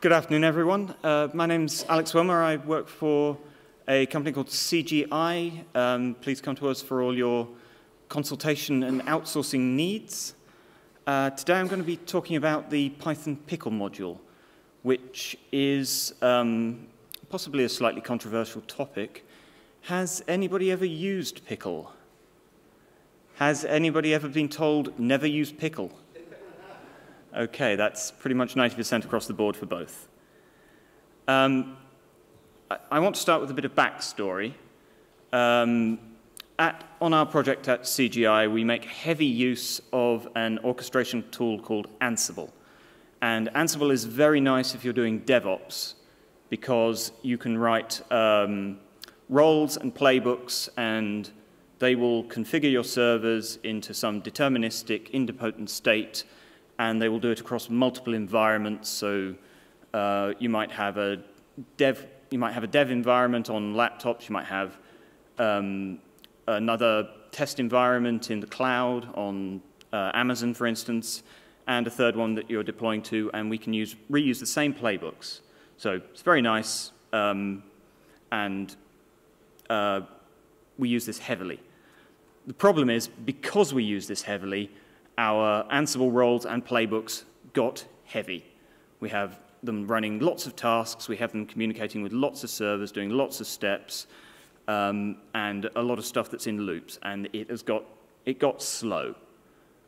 Good afternoon, everyone. Uh, my name's Alex Willmer. I work for a company called CGI. Um, please come to us for all your consultation and outsourcing needs. Uh, today I'm going to be talking about the Python pickle module, which is um, possibly a slightly controversial topic. Has anybody ever used pickle? Has anybody ever been told never use pickle? Okay, that's pretty much 90% across the board for both. Um, I, I, want to start with a bit of backstory. Um, at, on our project at CGI, we make heavy use of an orchestration tool called Ansible. And Ansible is very nice if you're doing DevOps because you can write um, roles and playbooks and they will configure your servers into some deterministic, idempotent state and they will do it across multiple environments. So uh, you might have a dev, you might have a dev environment on laptops. You might have um, another test environment in the cloud on uh, Amazon, for instance, and a third one that you're deploying to, and we can use reuse the same playbooks. So it's very nice, um, and uh, we use this heavily. The problem is, because we use this heavily, our Ansible roles and playbooks got heavy. We have them running lots of tasks, we have them communicating with lots of servers, doing lots of steps, um, and a lot of stuff that's in loops, and it has got, it got slow.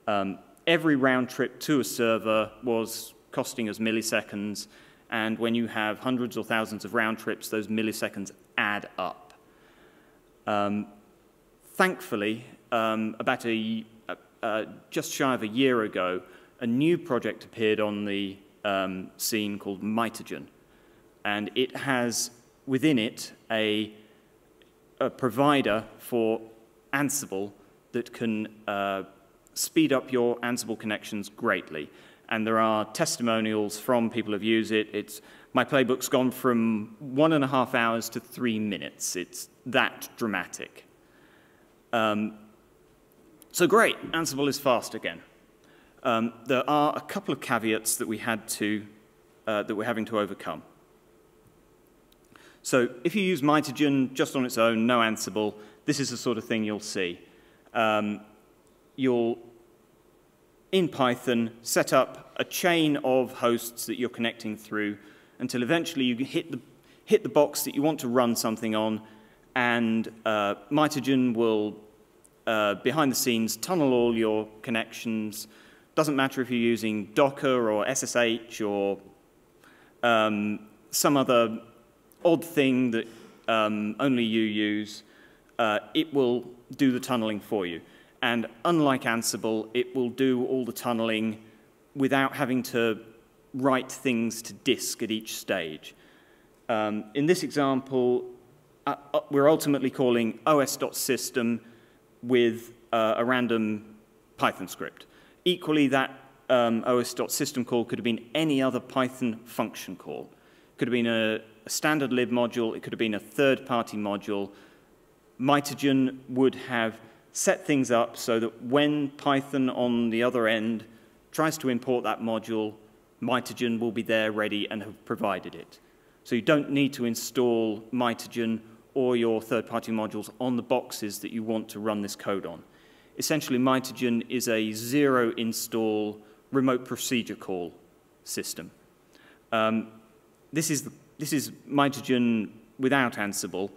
Um, every round trip to a server was costing us milliseconds, and when you have hundreds or thousands of round trips, those milliseconds add up. Um, thankfully, um, about a uh, just shy of a year ago, a new project appeared on the um, scene called Mitogen. And it has within it a, a provider for Ansible that can uh, speed up your Ansible connections greatly. And there are testimonials from people who've used it. It's, my playbook's gone from one and a half hours to three minutes. It's that dramatic. Um, so great, Ansible is fast again. Um, there are a couple of caveats that we had to, uh, that we're having to overcome. So if you use Mitogen just on its own, no Ansible, this is the sort of thing you'll see. Um, you'll, in Python, set up a chain of hosts that you're connecting through until eventually you hit the, hit the box that you want to run something on, and uh, Mitogen will uh, behind the scenes, tunnel all your connections. Doesn't matter if you're using Docker or SSH or um, some other odd thing that um, only you use, uh, it will do the tunneling for you. And unlike Ansible, it will do all the tunneling without having to write things to disk at each stage. Um, in this example, uh, uh we're ultimately calling os.system with uh, a random Python script. Equally, that um, os.system call could have been any other Python function call. It could have been a, a standard lib module. It could have been a third-party module. Mitogen would have set things up so that when Python on the other end tries to import that module, Mitogen will be there ready and have provided it. So you don't need to install Mitogen or your third-party modules on the boxes that you want to run this code on. Essentially, Mitogen is a zero-install remote procedure call system. Um, this, is, this is Mitogen without Ansible,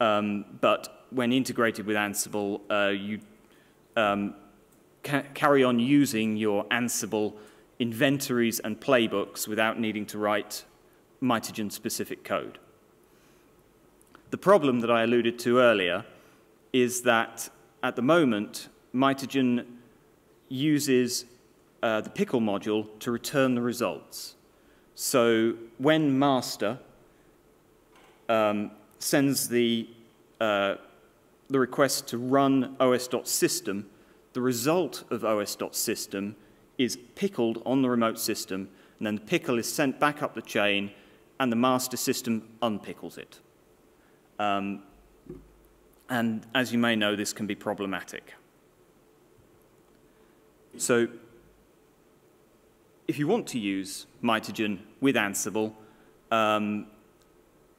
um, but when integrated with Ansible, uh, you um, ca carry on using your Ansible inventories and playbooks without needing to write Mitogen-specific code. The problem that I alluded to earlier is that at the moment, Mitogen uses uh, the pickle module to return the results. So when master um, sends the, uh, the request to run os.system, the result of os.system is pickled on the remote system, and then the pickle is sent back up the chain, and the master system unpickles it. Um, and as you may know, this can be problematic. So if you want to use Mitogen with Ansible, um,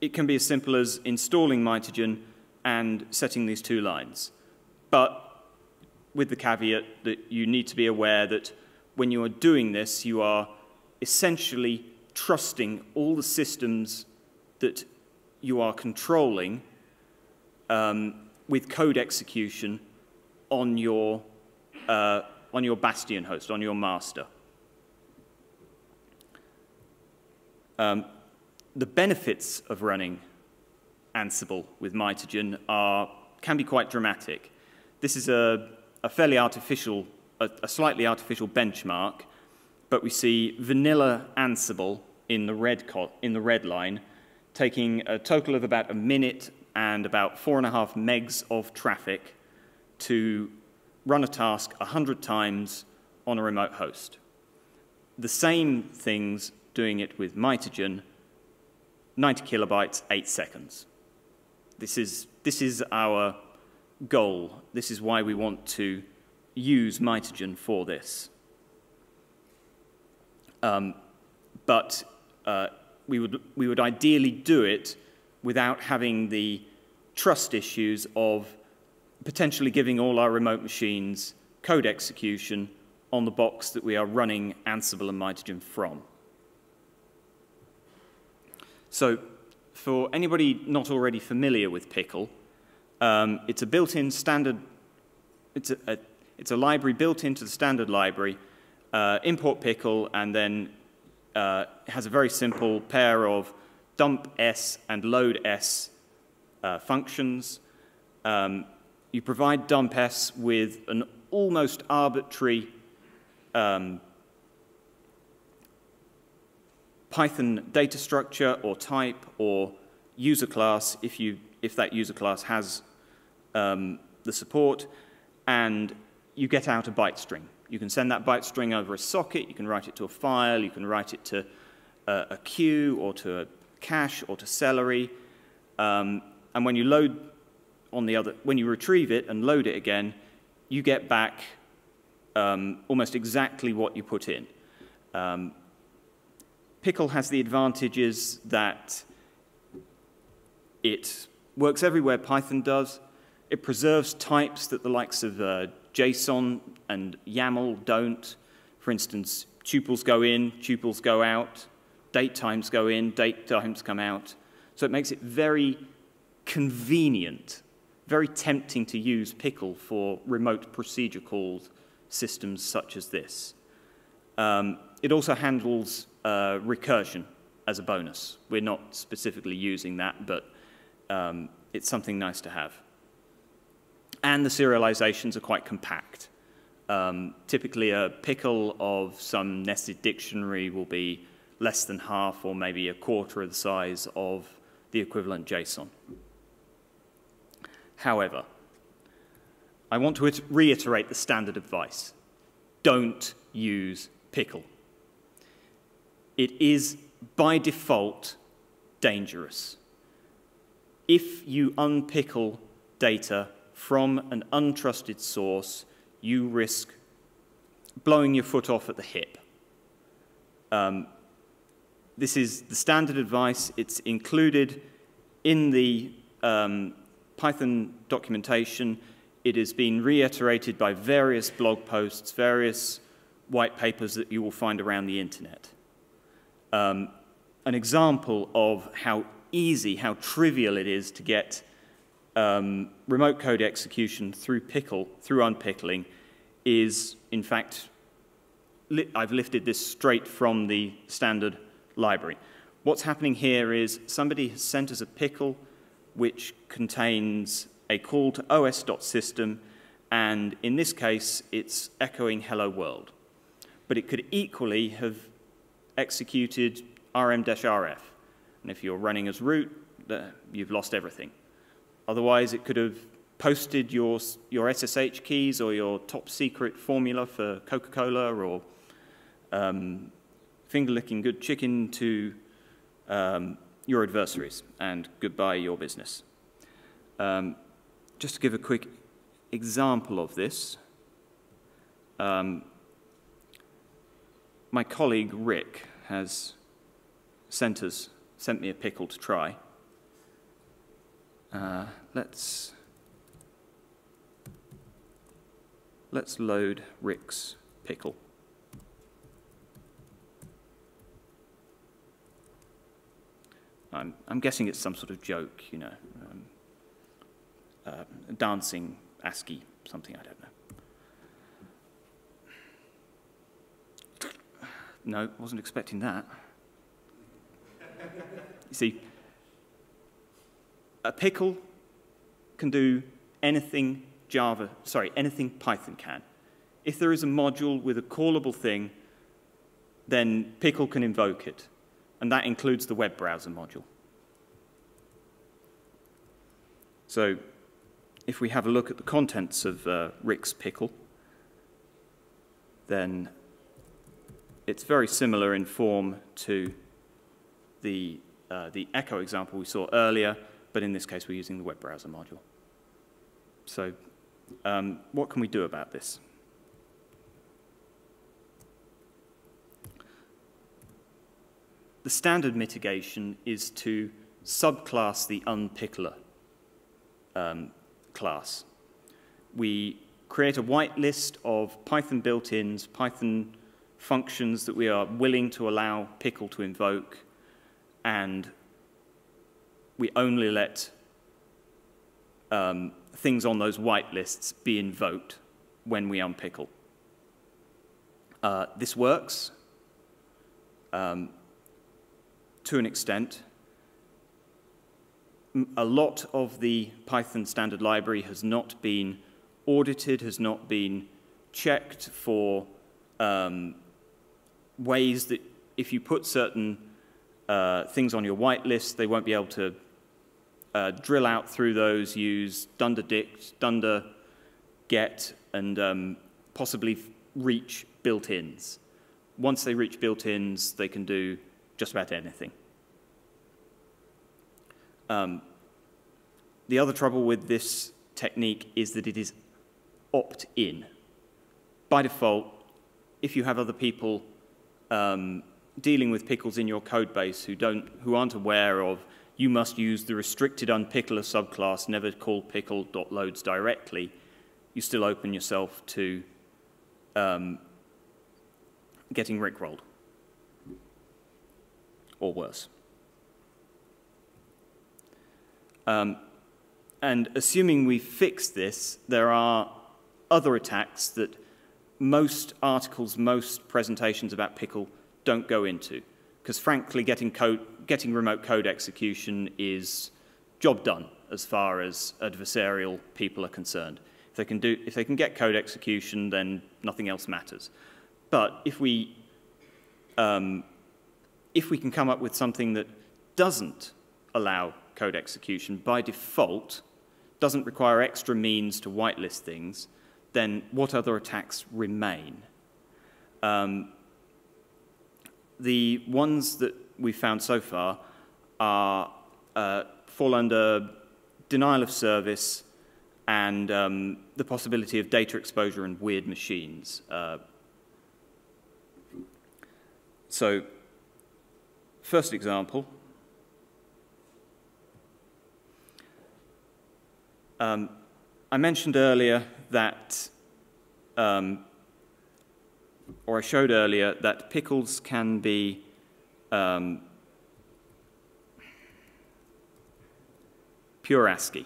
it can be as simple as installing Mitogen and setting these two lines. But with the caveat that you need to be aware that when you are doing this, you are essentially trusting all the systems that you are controlling um, with code execution on your, uh, on your Bastion host, on your master. Um, the benefits of running Ansible with Mitogen are, can be quite dramatic. This is a, a fairly artificial, a, a slightly artificial benchmark, but we see vanilla Ansible in the red, in the red line, taking a total of about a minute and about four and a half megs of traffic to run a task 100 times on a remote host. The same things doing it with Mitogen 90 kilobytes, 8 seconds. This is, this is our goal. This is why we want to use Mitogen for this. Um, but uh, we, would, we would ideally do it without having the trust issues of potentially giving all our remote machines code execution on the box that we are running Ansible and Mitogen from. So for anybody not already familiar with Pickle, um, it's a built-in standard, it's a, a, it's a library built into the standard library, uh, import Pickle, and then uh, has a very simple pair of dump S and load S uh, functions. Um, you provide dump S with an almost arbitrary um, Python data structure or type or user class if, you, if that user class has um, the support, and you get out a byte string. You can send that byte string over a socket, you can write it to a file, you can write it to a, a queue or to a cache or to Celery. Um, and when you load on the other, when you retrieve it and load it again, you get back um, almost exactly what you put in. Um, Pickle has the advantages that it works everywhere Python does. It preserves types that the likes of uh, JSON and YAML don't. For instance, tuples go in, tuples go out, date times go in, date times come out. So it makes it very convenient, very tempting to use Pickle for remote procedure called systems such as this. Um, it also handles uh, recursion as a bonus. We're not specifically using that, but um, it's something nice to have. And the serializations are quite compact. Um, typically, a pickle of some nested dictionary will be less than half or maybe a quarter of the size of the equivalent JSON. However, I want to reiterate the standard advice. Don't use pickle it is by default dangerous. If you unpickle data from an untrusted source, you risk blowing your foot off at the hip. Um, this is the standard advice. It's included in the um, Python documentation. It has been reiterated by various blog posts, various white papers that you will find around the internet um, an example of how easy, how trivial it is to get um, remote code execution through pickle, through unpickling, is in fact, li I've lifted this straight from the standard library. What's happening here is somebody has sent us a pickle which contains a call to os.system, and in this case, it's echoing hello world. But it could equally have executed rm-rf. And if you're running as root, you've lost everything. Otherwise, it could have posted your, your SSH keys or your top secret formula for Coca-Cola or um, finger-licking good chicken to um, your adversaries and goodbye your business. Um, just to give a quick example of this, um, my colleague Rick has sent us, sent me a pickle to try. Uh, let's let's load Rick's pickle. I'm, I'm guessing it's some sort of joke, you know, um, uh, dancing ASCII, something, I don't know. No, wasn't expecting that. you see, a pickle can do anything Java, sorry, anything Python can. If there is a module with a callable thing, then pickle can invoke it, and that includes the web browser module. So if we have a look at the contents of uh, Rick's pickle, then it's very similar in form to the, uh, the echo example we saw earlier, but in this case we're using the web browser module. So um, what can we do about this? The standard mitigation is to subclass the unpickler um, class. We create a whitelist of Python built-ins, Python functions that we are willing to allow Pickle to invoke, and we only let um, things on those white lists be invoked when we unpickle. Uh, this works um, to an extent. A lot of the Python standard library has not been audited, has not been checked for um, ways that if you put certain uh, things on your whitelist, they won't be able to uh, drill out through those, use dunder dict, dunder get, and um, possibly reach built-ins. Once they reach built-ins, they can do just about anything. Um, the other trouble with this technique is that it is opt-in. By default, if you have other people um, dealing with pickles in your code base who, don't, who aren't aware of you must use the restricted unpickler subclass, never call pickle.loads directly, you still open yourself to um, getting rickrolled. Or worse. Um, and assuming we fix this, there are other attacks that most articles, most presentations about Pickle don't go into. Because frankly, getting, code, getting remote code execution is job done as far as adversarial people are concerned. If they can, do, if they can get code execution, then nothing else matters. But if we, um, if we can come up with something that doesn't allow code execution by default, doesn't require extra means to whitelist things, then what other attacks remain? Um, the ones that we've found so far are, uh, fall under denial of service and um, the possibility of data exposure and weird machines. Uh, so, first example. Um, I mentioned earlier that, um, or I showed earlier, that pickles can be um, pure ASCII.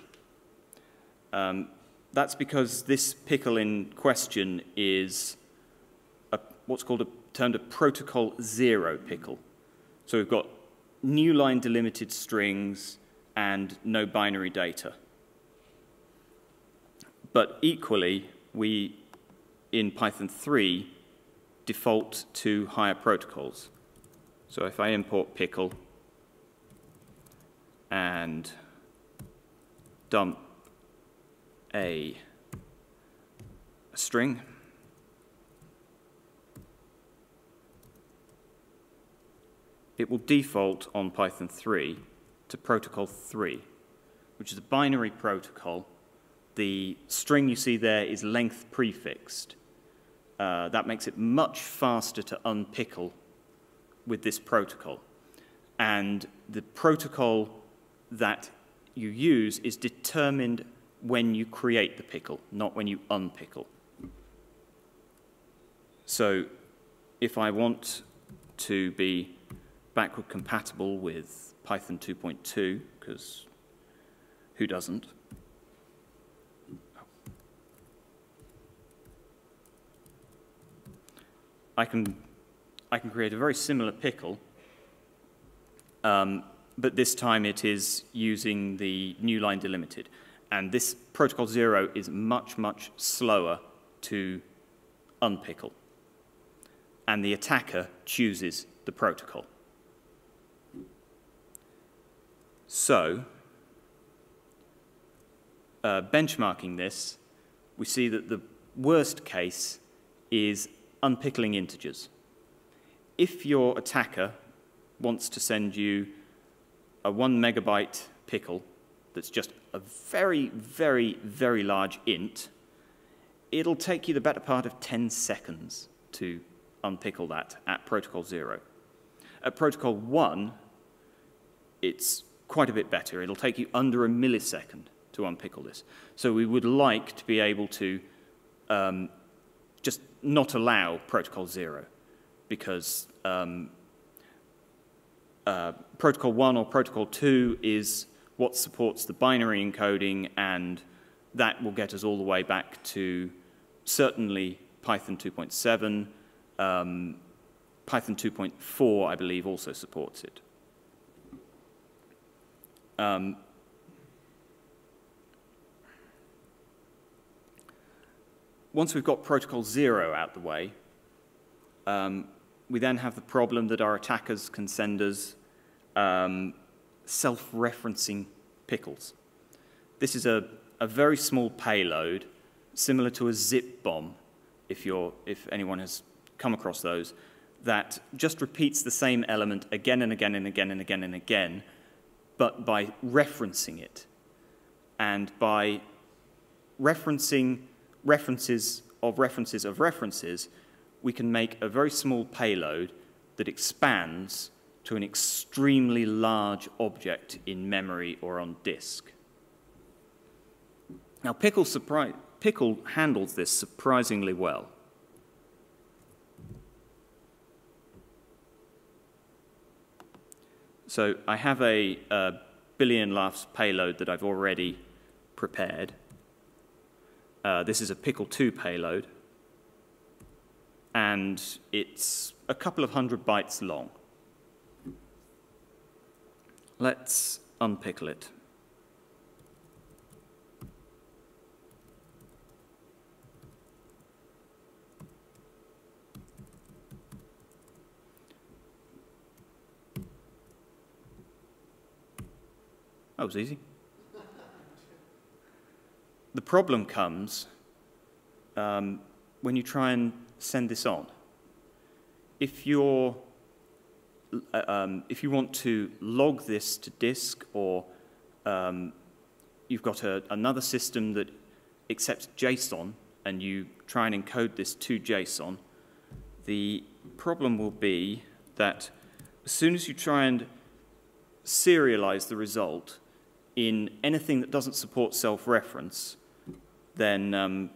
Um, that's because this pickle in question is a, what's called a termed a protocol zero pickle. So we've got new line delimited strings and no binary data. But equally, we, in Python 3, default to higher protocols. So if I import pickle and dump a, string, it will default on Python 3 to protocol 3, which is a binary protocol the string you see there is length prefixed. uh, that makes it much faster to unpickle with this protocol. And the protocol that you use is determined when you create the pickle, not when you unpickle. So if I want to be backward compatible with Python 2.2, because who doesn't? I can, I can create a very similar pickle, um, but this time it is using the new line delimited. And this protocol zero is much, much slower to unpickle. And the attacker chooses the protocol. So, uh, benchmarking this, we see that the worst case is unpickling integers. If your attacker wants to send you a one megabyte pickle that's just a very, very, very large int, it'll take you the better part of 10 seconds to unpickle that at protocol zero. At protocol one, it's quite a bit better. It'll take you under a millisecond to unpickle this. So we would like to be able to um, just not allow protocol zero because um, uh, protocol one or protocol two is what supports the binary encoding and that will get us all the way back to certainly Python 2.7. Um, Python 2.4, I believe, also supports it. Um, once we've got protocol zero out the way, um, we then have the problem that our attackers can send us um, self-referencing pickles. This is a, a very small payload, similar to a zip bomb, if, you're, if anyone has come across those, that just repeats the same element again and again and again and again and again, but by referencing it. And by referencing references of references of references, we can make a very small payload that expands to an extremely large object in memory or on disk. Now, Pickle, Pickle handles this surprisingly well. So I have a, a billion laughs payload that I've already prepared. Uh, this is a Pickle 2 payload, and it's a couple of hundred bytes long. Let's unpickle it. That was easy. the problem comes um, when you try and send this on. If you're uh, um, if you want to log this to disk or um, you've got a, another system that accepts JSON and you try and encode this to JSON, the problem will be that as soon as you try and serialize the result in anything that doesn't support self-reference, then, um,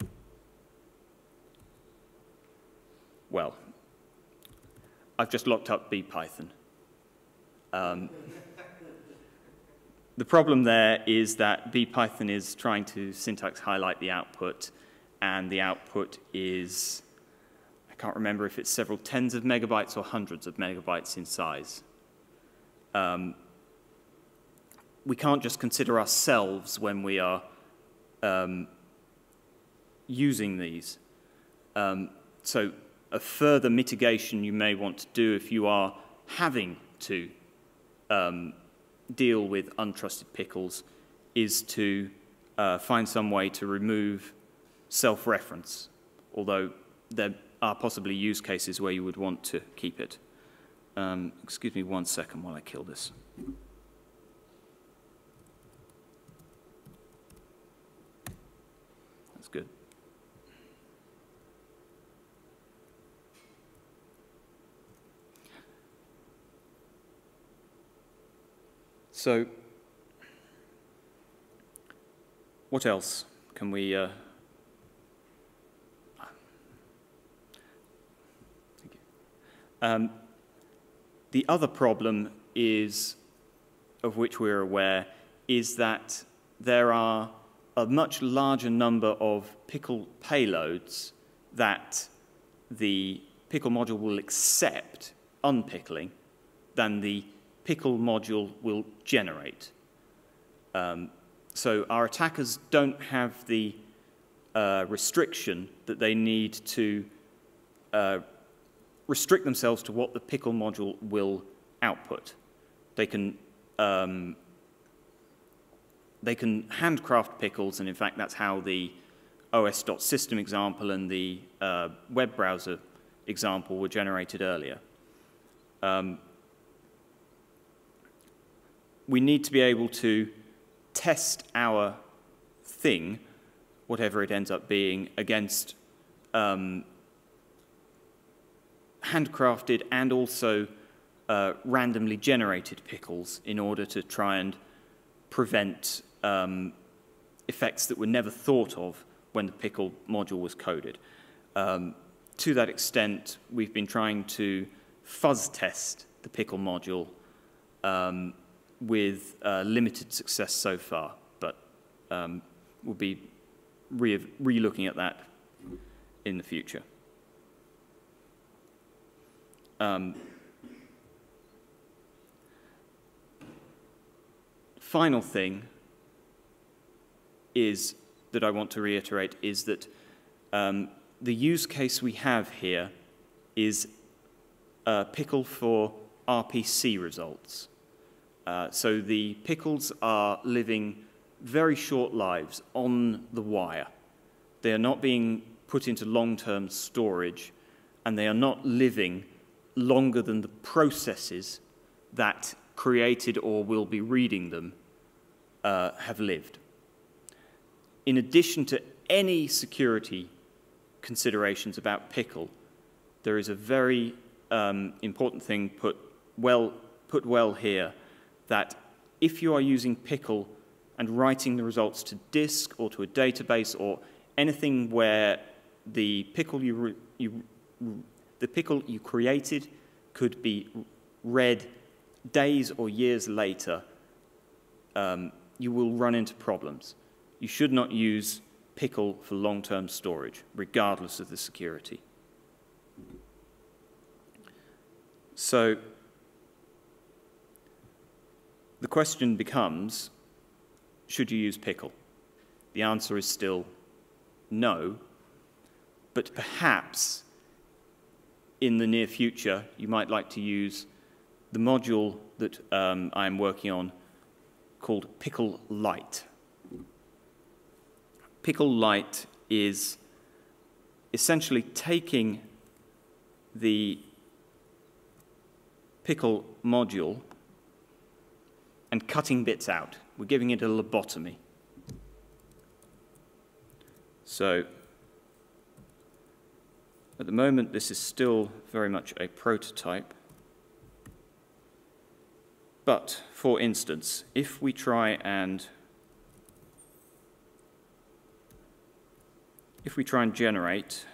well, I've just locked up BPython. Um, the problem there is that BPython is trying to syntax highlight the output, and the output is, I can't remember if it's several tens of megabytes or hundreds of megabytes in size. Um, we can't just consider ourselves when we are um, using these. Um, so a further mitigation you may want to do if you are having to um, deal with untrusted pickles is to uh, find some way to remove self-reference, although there are possibly use cases where you would want to keep it. Um, excuse me one second while I kill this. That's good. So, what else can we uh, Um, the other problem is, of which we're aware, is that there are a much larger number of pickle payloads that the pickle module will accept unpickling than the pickle module will generate. Um, so our attackers don't have the uh, restriction that they need to uh, restrict themselves to what the pickle module will output. They can, um, they can handcraft pickles, and in fact, that's how the os.system example and the uh, web browser example were generated earlier. Um, we need to be able to test our thing, whatever it ends up being, against um, handcrafted and also uh, randomly generated pickles in order to try and prevent um, effects that were never thought of when the pickle module was coded. Um, to that extent, we've been trying to fuzz test the pickle module um, with uh, limited success so far, but um, we'll be re-looking at that in the future. Um, final thing is that I want to reiterate is that um, the use case we have here is a pickle for RPC results. Uh, so the pickles are living very short lives on the wire. They are not being put into long-term storage, and they are not living longer than the processes that created or will be reading them uh, have lived. In addition to any security considerations about Pickle, there is a very um, important thing put well, put well here that if you are using Pickle and writing the results to disk or to a database or anything where the Pickle you, you the pickle you created could be read days or years later, um, you will run into problems. You should not use pickle for long-term storage, regardless of the security. So the question becomes, should you use pickle? The answer is still no, but perhaps in the near future, you might like to use the module that um, I'm working on called Pickle Lite. Pickle Lite is essentially taking the pickle module and cutting bits out. We're giving it a lobotomy. So at the moment, this is still very much a prototype. But, for instance, if we try and if we try and generate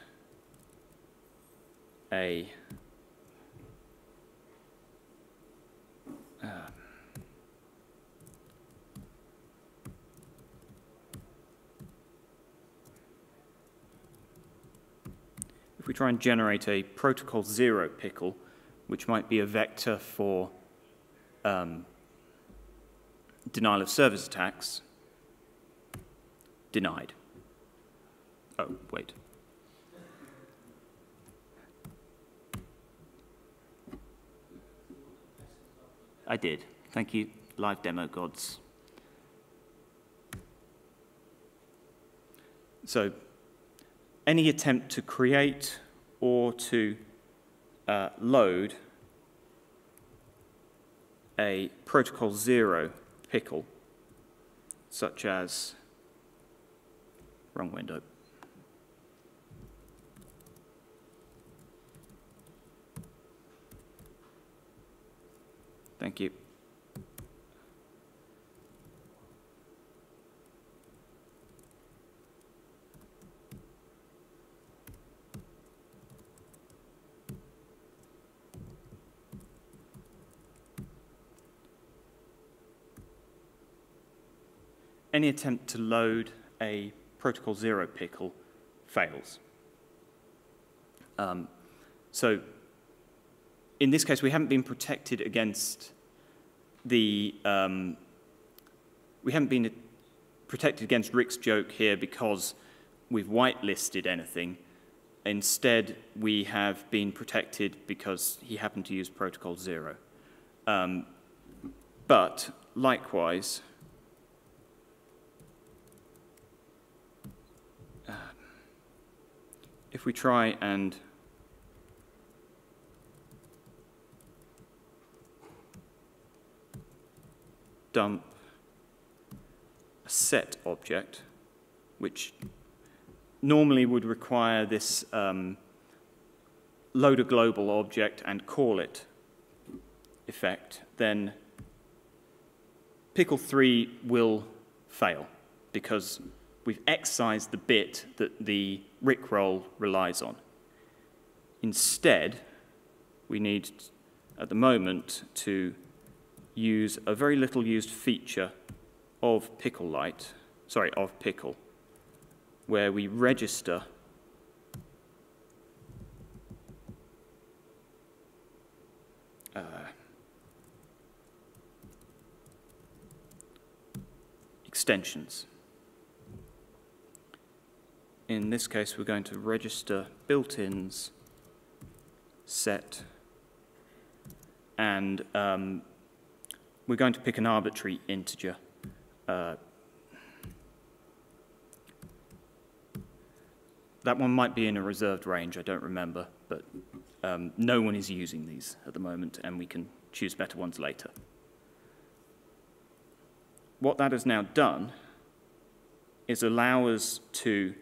a try and generate a protocol zero pickle, which might be a vector for um, denial of service attacks, denied. Oh, wait. I did. Thank you, live demo gods. So any attempt to create or to uh, load a protocol zero pickle, such as, wrong window. Thank you. Any attempt to load a protocol zero pickle fails. Um, so in this case, we haven't been protected against the, um, we haven't been protected against Rick's joke here because we've whitelisted anything. Instead, we have been protected because he happened to use protocol zero. Um, but likewise, if we try and dump a set object, which normally would require this um, load a global object and call it effect, then pickle 3 will fail because we've excised the bit that the rickroll relies on. Instead, we need at the moment to use a very little used feature of Pickle-Lite, sorry, of Pickle, where we register uh, extensions. In this case, we're going to register built-ins set and um, we're going to pick an arbitrary integer. Uh, that one might be in a reserved range, I don't remember, but um, no one is using these at the moment, and we can choose better ones later. What that has now done is allow us to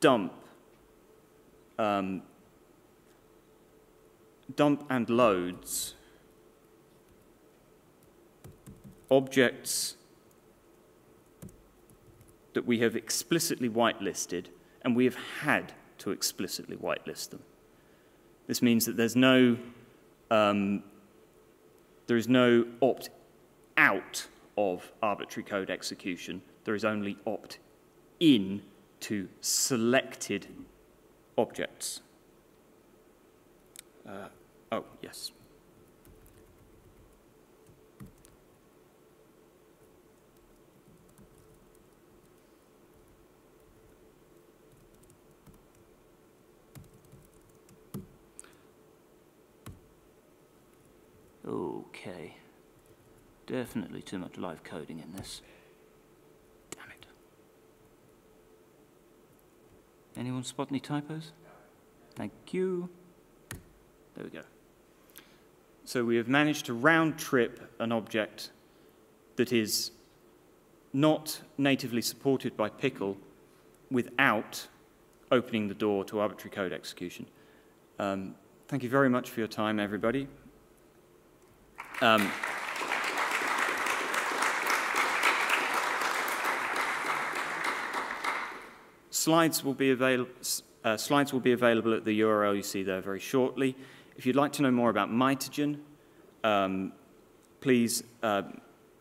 dump um, dump and loads objects that we have explicitly whitelisted, and we have had to explicitly whitelist them. This means that there's no, um, there is no opt out of arbitrary code execution. There is only opt in to selected objects. Uh, oh, yes. Okay. Definitely too much live coding in this. Damn it. Anyone spot any typos? Thank you. There we go. So we have managed to round trip an object that is not natively supported by Pickle without opening the door to arbitrary code execution. Um, thank you very much for your time, everybody. Um, slides will be available. Uh, slides will be available at the URL you see there very shortly. If you'd like to know more about Mitogen, um, please, uh,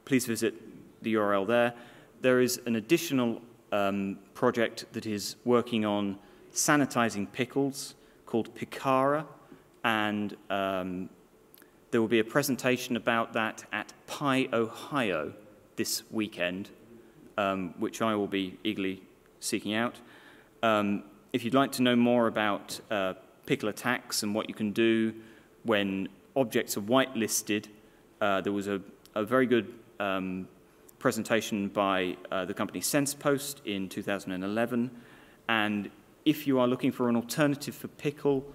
please visit the URL there. There is an additional um, project that is working on sanitizing pickles called Picara, and um, there will be a presentation about that at PyOhio this weekend, um, which I will be eagerly seeking out. Um, if you'd like to know more about uh, pickle attacks and what you can do when objects are whitelisted, uh, there was a, a very good um, presentation by uh, the company SensePost in 2011. And if you are looking for an alternative for pickle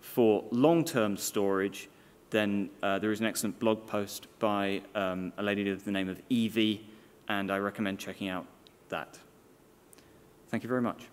for long-term storage, then uh, there is an excellent blog post by um, a lady with the name of Evie, and I recommend checking out that. Thank you very much.